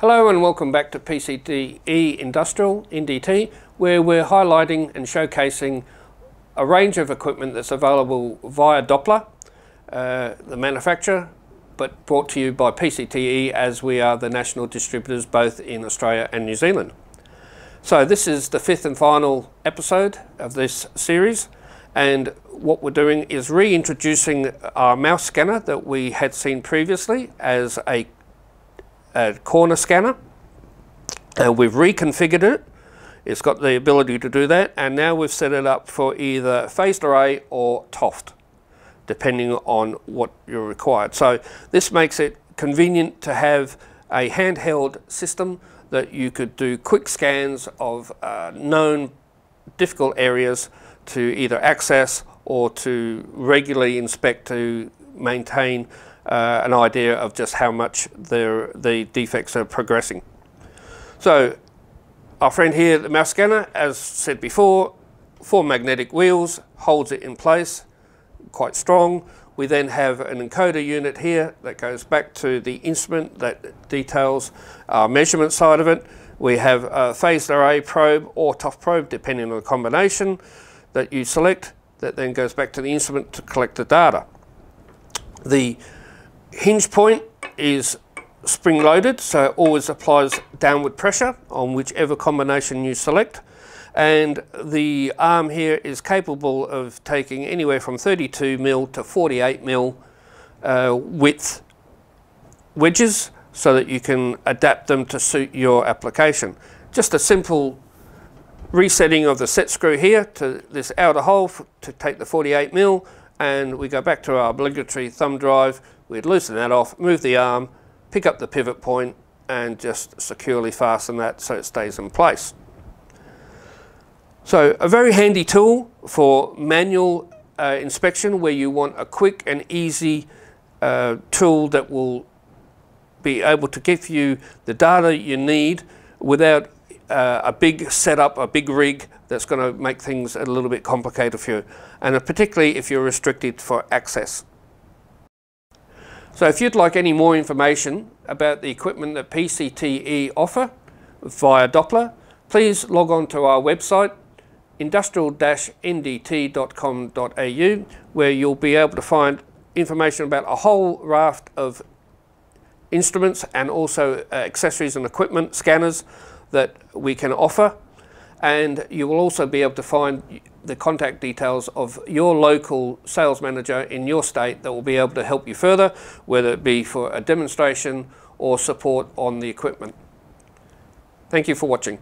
Hello and welcome back to PCTE Industrial, NDT, where we're highlighting and showcasing a range of equipment that's available via Doppler, uh, the manufacturer, but brought to you by PCTE as we are the national distributors both in Australia and New Zealand. So this is the fifth and final episode of this series and what we're doing is reintroducing our mouse scanner that we had seen previously as a a corner scanner and we've reconfigured it. It's got the ability to do that and now we've set it up for either phased array or TOFD depending on what you're required. So this makes it convenient to have a handheld system that you could do quick scans of uh, known difficult areas to either access or to regularly inspect to maintain uh, an idea of just how much the defects are progressing. So our friend here, the mouse scanner, as said before, four magnetic wheels, holds it in place, quite strong. We then have an encoder unit here that goes back to the instrument that details our measurement side of it. We have a phased array probe or TOF probe, depending on the combination that you select, that then goes back to the instrument to collect the data. The hinge point is spring loaded, so it always applies downward pressure on whichever combination you select. And the arm here is capable of taking anywhere from 32 mil to 48 mil uh, width wedges so that you can adapt them to suit your application. Just a simple resetting of the set screw here to this outer hole to take the 48 mil and we go back to our obligatory thumb drive We'd loosen that off, move the arm, pick up the pivot point and just securely fasten that so it stays in place. So a very handy tool for manual uh, inspection where you want a quick and easy uh, tool that will be able to give you the data you need without uh, a big setup, a big rig that's going to make things a little bit complicated for you, and particularly if you're restricted for access. So if you'd like any more information about the equipment that PCTE offer via Doppler, please log on to our website industrial-ndt.com.au where you'll be able to find information about a whole raft of instruments and also uh, accessories and equipment, scanners that we can offer and you will also be able to find the contact details of your local sales manager in your state that will be able to help you further, whether it be for a demonstration or support on the equipment. Thank you for watching.